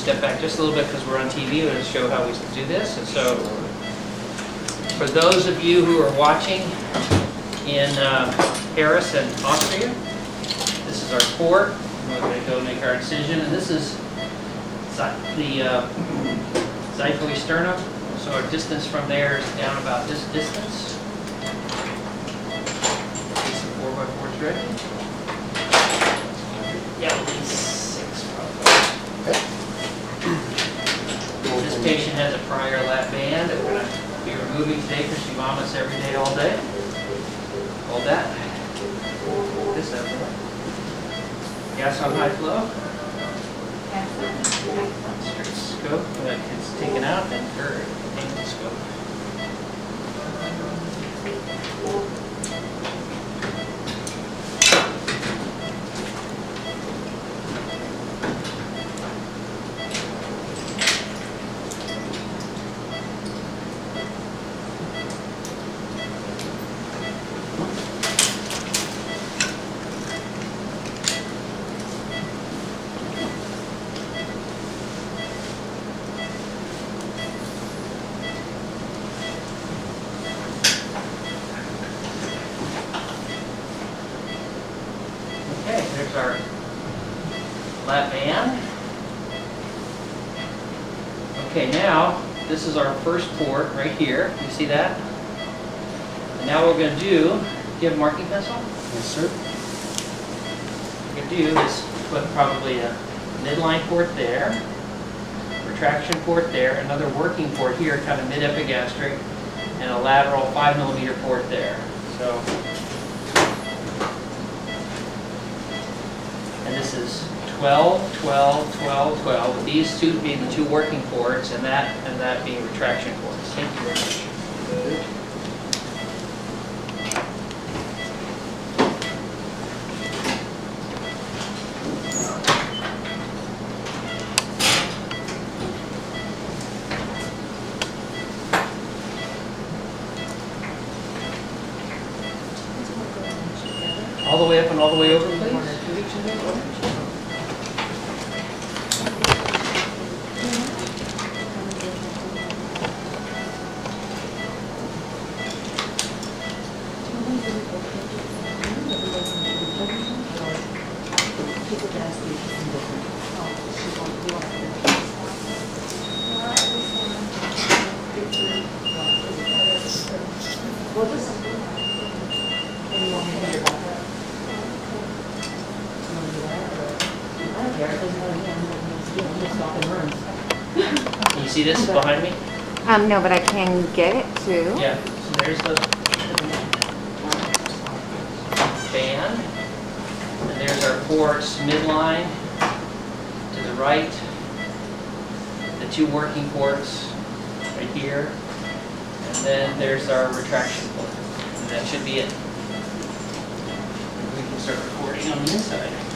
step back just a little bit because we're on TV to show how we do this. And so, for those of you who are watching in uh, Paris and Austria, this is our port. We're going to go make our incision, and this is the uh, xiphisternum. So our distance from there is down about this distance. Four by four thread. Yeah, six probably. This patient has a prior lap band that we're gonna be removing today because she vomits every day, all day. Hold that. This up. Gas on high flow. Straight scope, but it's taken out and her angle scope. Okay, there's our lap band. Okay, now, this is our first port right here. You see that? And now what we're gonna do, do you have a marking pencil? Yes, sir. What we're gonna do is put probably a midline port there, retraction port there, another working port here, kind of mid-epigastric, and a lateral five millimeter port there. So, and this is 12, 12, 12, 12, with these two being the two working ports, and that, and that being retraction ports. Thank you very much. All the way up and all the way over, please. What is Can you see this behind me? Um, no, but I can get it too. Yeah, so there's the band, and there's our ports midline to the right, the two working ports right here, and then there's our retraction port, and that should be it. We can start recording on the inside.